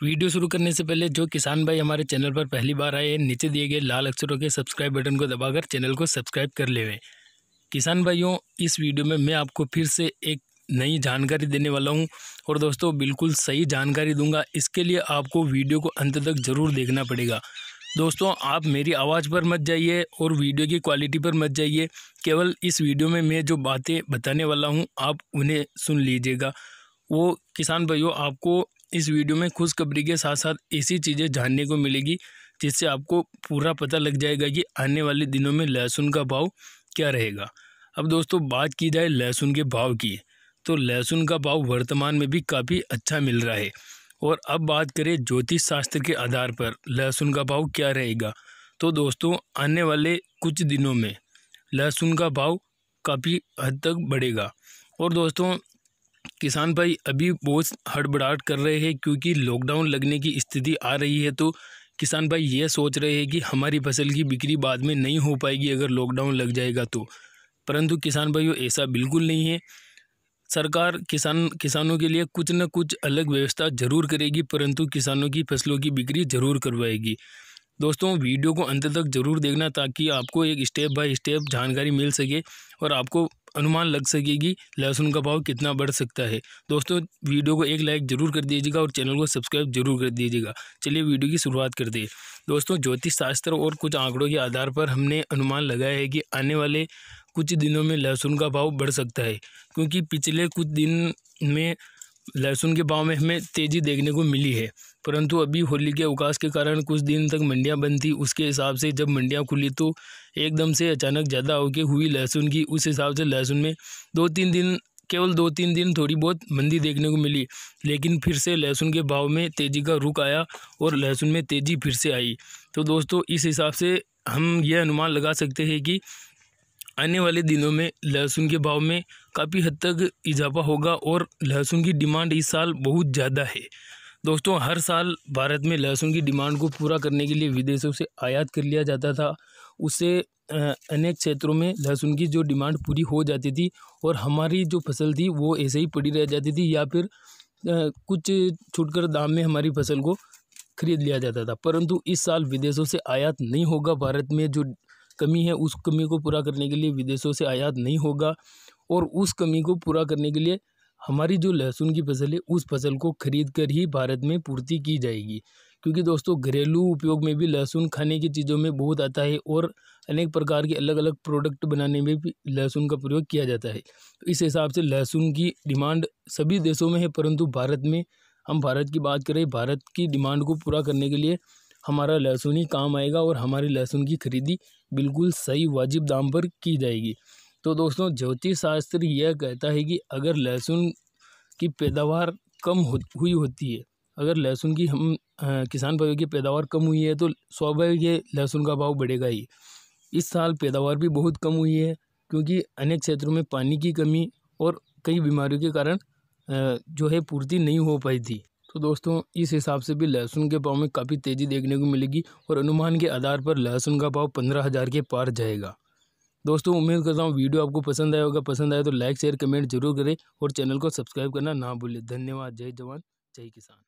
Video शुरू करने से पहले जो किसान भाई हमारे चैनल पर पहली बार आए हैं, नीचे दिए गए लाल अक्षरों के सब्सक्राइब बटन को दबाकर चैनल को सब्सक्राइब कर लेवें। किसान भाइयों, इस वीडियो में मैं आपको फिर से एक नई जानकारी देने वाला हूँ और दोस्तों, बिल्कुल सही जानकारी दूँगा। इसके लिए आपको वीडियो को अंत तक ज़रूर देखना पड़ेगा। दोस्तों, आप मेरी आवाज़ पर मत जाइए और वीडियो की क्वालिटी पर मत जाइए। केवल इस वीडियो में मैं जो बातें बताने वाला हूँ, आप उन्हें सुन लीजिएगा। वो किसान भाइयों, आपको इस वीडियो में खुशखबरी के साथ साथ ऐसी चीज़ें जानने को मिलेगी, जिससे आपको पूरा पता लग जाएगा कि आने वाले दिनों में लहसुन का भाव क्या रहेगा। अब दोस्तों, बात की जाए लहसुन के भाव की तो लहसुन का भाव वर्तमान में भी काफ़ी अच्छा मिल रहा है। और अब बात करें ज्योतिष शास्त्र के आधार पर लहसुन का भाव क्या रहेगा तो दोस्तों, आने वाले कुछ दिनों में लहसुन का भाव काफ़ी हद तक बढ़ेगा। और दोस्तों किसान भाई, अभी बहुत हड़बड़ाहट कर रहे हैं क्योंकि लॉकडाउन लगने की स्थिति आ रही है तो किसान भाई ये सोच रहे हैं कि हमारी फ़सल की बिक्री बाद में नहीं हो पाएगी अगर लॉकडाउन लग जाएगा तो। परंतु किसान भाइयों, ऐसा बिल्कुल नहीं है। सरकार किसान, किसानों के लिए कुछ न कुछ अलग व्यवस्था ज़रूर करेगी, परंतु किसानों की फ़सलों की बिक्री ज़रूर करवाएगी। दोस्तों, वीडियो को अंत तक ज़रूर देखना ताकि आपको एक स्टेप बाय स्टेप जानकारी मिल सके और आपको अनुमान लग सकेगी, लहसुन का भाव कितना बढ़ सकता है। दोस्तों, वीडियो को एक लाइक ज़रूर कर दीजिएगा और चैनल को सब्सक्राइब ज़रूर कर दीजिएगा। चलिए वीडियो की शुरुआत कर दिए दोस्तों ज्योतिष शास्त्र और कुछ आंकड़ों के आधार पर हमने अनुमान लगाया है कि आने वाले कुछ दिनों में लहसुन का भाव बढ़ सकता है, क्योंकि पिछले कुछ दिन में लहसुन के भाव में हमें तेज़ी देखने को मिली है, परंतु अभी होली के अवकाश के कारण कुछ दिन तक मंडियाँ बंद थी। उसके हिसाब से जब मंडियाँ खुली तो एकदम से अचानक ज़्यादा होके हुई लहसुन की। उस हिसाब से लहसुन में दो तीन दिन, केवल दो तीन दिन थोड़ी बहुत मंदी देखने को मिली, लेकिन फिर से लहसुन के भाव में तेज़ी का रुख आया और लहसुन में तेज़ी फिर से आई। तो दोस्तों, इस हिसाब से हम यह अनुमान लगा सकते हैं कि आने वाले दिनों में लहसुन के भाव में काफ़ी हद तक इजाफा होगा और लहसुन की डिमांड इस साल बहुत ज़्यादा है। दोस्तों, हर साल भारत में लहसुन की डिमांड को पूरा करने के लिए विदेशों से आयात कर लिया जाता था। उससे अनेक क्षेत्रों में लहसुन की जो डिमांड पूरी हो जाती थी और हमारी जो फ़सल थी वो ऐसे ही पड़ी रह जाती थी या फिर कुछ छूटकर दाम में हमारी फ़सल को खरीद लिया जाता था। परंतु इस साल विदेशों से आयात नहीं होगा। भारत में जो कमी है, उस कमी को पूरा करने के लिए विदेशों से आयात नहीं होगा। और उस कमी को पूरा करने के लिए हमारी जो लहसुन की फ़सल है, उस फ़सल को खरीद कर ही भारत में पूर्ति की जाएगी। क्योंकि दोस्तों, घरेलू उपयोग में भी लहसुन खाने की चीज़ों में बहुत आता है और अनेक प्रकार के अलग अलग प्रोडक्ट बनाने में भी लहसुन का प्रयोग किया जाता है। तो इस हिसाब से लहसुन की डिमांड सभी देशों में है, परंतु भारत में, हम भारत की बात करें, भारत की डिमांड को पूरा करने के लिए हमारा लहसुन ही काम आएगा और हमारी लहसुन की खरीदी बिल्कुल सही, वाजिब दाम पर की जाएगी। तो दोस्तों ज्योतिष शास्त्र यह कहता है कि अगर लहसुन की पैदावार कम हो, हुई होती है अगर लहसुन की हम आ, किसान भाइयों की पैदावार कम हुई है तो स्वाभाविक है लहसुन का भाव बढ़ेगा ही। इस साल पैदावार भी बहुत कम हुई है क्योंकि अनेक क्षेत्रों में पानी की कमी और कई बीमारियों के कारण जो है पूर्ति नहीं हो पाई थी। तो दोस्तों इस हिसाब से भी लहसुन के भाव में काफ़ी तेज़ी देखने को मिलेगी और अनुमान के आधार पर लहसुन का भाव पंद्रह हज़ार के पार जाएगा। दोस्तों, उम्मीद करता हूँ वीडियो आपको पसंद आया होगा। पसंद आया तो लाइक, शेयर, कमेंट ज़रूर करें और चैनल को सब्सक्राइब करना ना भूलें। धन्यवाद। जय जवान। जय किसान।